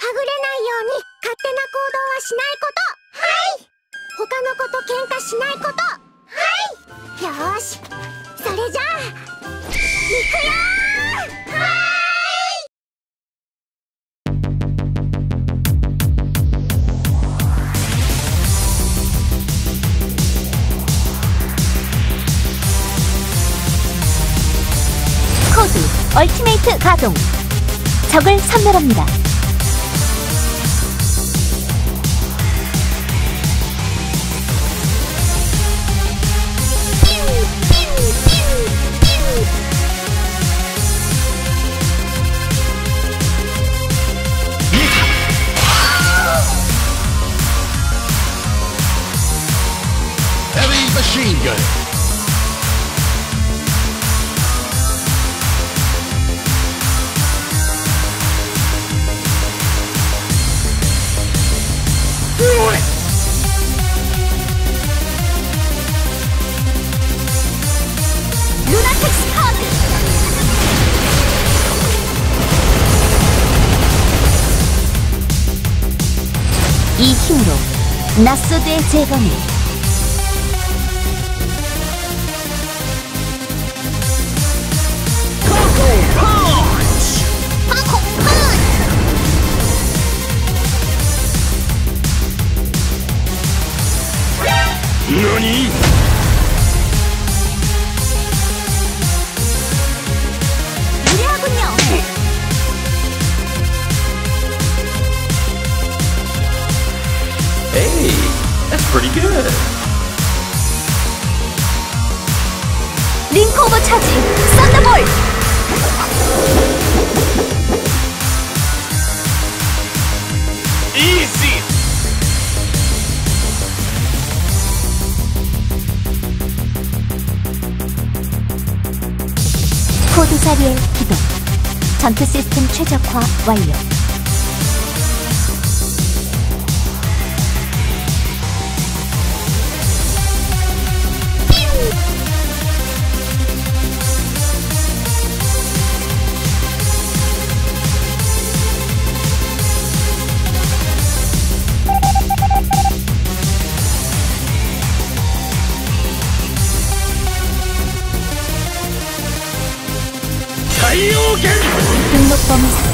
はぐれないように勝手な行動はしないことはい他の子と喧嘩しないことはいよーしそれじゃあ行くよーはい코드 얼티메이트 가동 적을 섬멸합니다 machine gun. 루나텍스 카드 이 힘으로 나소드의 재건을 Hey, that's pretty good. Link Overcharging, Thunderbolt! 자리에 기동. 전투 시스템 최적화 완료 剣